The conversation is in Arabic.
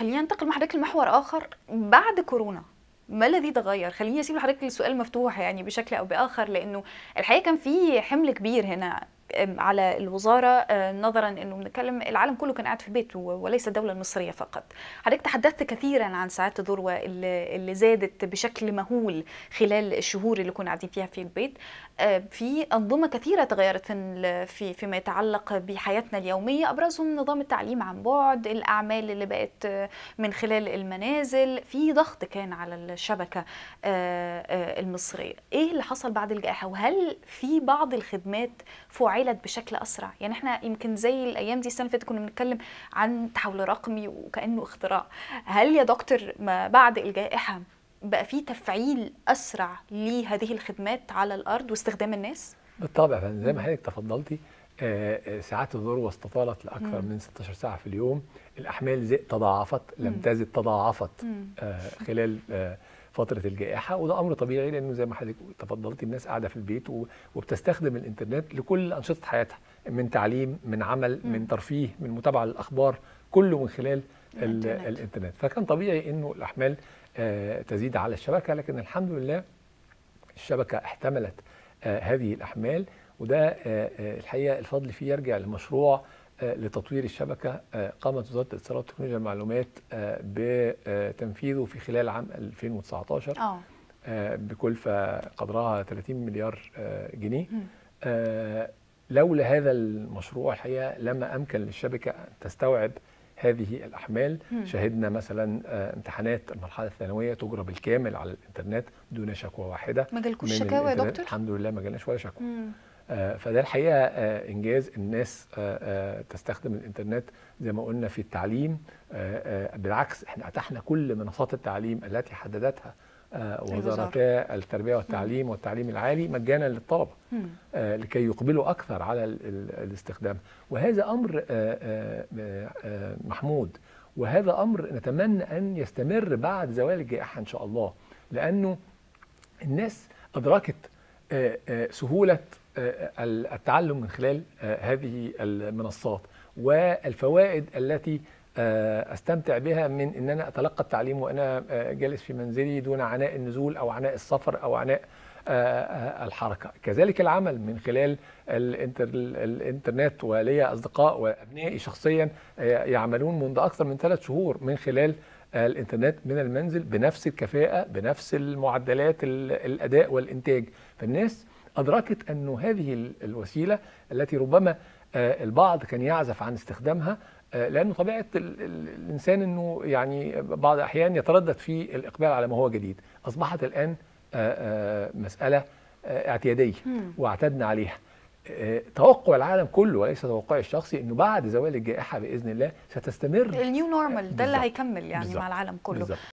خلينا ننتقل مع حضرتك لمحور آخر بعد كورونا ما الذي تغير؟ خليني أسيب لحضرتك السؤال مفتوح يعني بشكل أو بآخر لأنه الحقيقة كان في حمل كبير هنا على الوزارة نظرا إنه بنتكلم العالم كله كان قاعد في البيت وليس الدولة المصرية فقط. حضرتك تحدثت كثيرا عن ساعات الذروه اللي زادت بشكل مهول خلال الشهور اللي كنا قاعدين فيها في البيت. في أنظمة كثيرة تغيرت في في فيما يتعلق بحياتنا اليومية ابرزهم نظام التعليم عن بعد، الأعمال اللي بقت من خلال المنازل، في ضغط كان على الشبكة المصرية. إيه اللي حصل بعد الجائحة وهل في بعض الخدمات فعلت فعلت بشكل أسرع. يعني إحنا يمكن زي الأيام دي السنة اللي فاتت كنا بنتكلم عن تحول رقمي وكأنه اختراع. هل يا دكتور ما بعد الجائحه بقى في تفعيل أسرع لهذه الخدمات على الأرض واستخدام الناس؟ بالطبع زي ما حضرتك تفضلتي ساعات الذروه استطالت لأكثر من 16 ساعة في اليوم. الأحمال تضاعفت لم تزد تضاعفت خلال فترة الجائحة وده أمر طبيعي لأنه زي ما حضرتك تفضلتي الناس قاعدة في البيت وبتستخدم الإنترنت لكل أنشطة حياتها من تعليم من عمل م. من ترفيه من متابعة للأخبار كله من خلال الإنترنت, الإنترنت. فكان طبيعي إنه الأحمال آه تزيد على الشبكة لكن الحمد لله الشبكة احتملت آه هذه الأحمال وده آه الحقيقة الفضل فيه يرجع لمشروع لتطوير الشبكة قامت وزارة الاتصالات وتكنولوجيا المعلومات بتنفيذه في خلال عام 2019 آه. بكلفه قدرها 30 مليار جنيه. لولا هذا المشروع الحقيقة لما أمكن للشبكة أن تستوعب هذه الأحمال. م. شهدنا مثلا امتحانات المرحلة الثانوية تجرى بالكامل على الإنترنت دون شكوى واحدة. ما جالكوش شكاوى يا دكتور؟ الحمد لله ما جالناش ولا شكوى. فده الحقيقة إنجاز الناس تستخدم الإنترنت زي ما قلنا في التعليم. بالعكس إحنا اتحنا كل منصات التعليم التي حددتها وزارتا التربية والتعليم والتعليم العالي مجانا للطلبة لكي يقبلوا أكثر على الاستخدام. وهذا أمر محمود. وهذا أمر نتمنى أن يستمر بعد زوال الجائحة إن شاء الله لأنه الناس أدركت سهولة التعلم من خلال هذه المنصات والفوائد التي أستمتع بها من إن أنا أتلقى التعليم وأنا جالس في منزلي دون عناء النزول أو عناء السفر أو عناء الحركة. كذلك العمل من خلال الانتر الانترنت ولي أصدقاء وأبنائي شخصيا يعملون منذ أكثر من ثلاث شهور من خلال الانترنت من المنزل بنفس الكفاءة بنفس المعدلات الأداء والإنتاج. فالناس أدركت انه هذه الوسيلة التي ربما البعض كان يعزف عن استخدامها لأنه طبيعة الإنسان إنه يعني بعض الأحيان يتردد في الإقبال على ما هو جديد. أصبحت الآن مسألة اعتيادية واعتدنا عليها. توقع العالم كله وليس توقعي الشخصي إنه بعد زوال الجائحة بإذن الله ستستمر. النيو نورمال ده اللي هيكمل يعني بالزبط. مع العالم كله. بالزبط.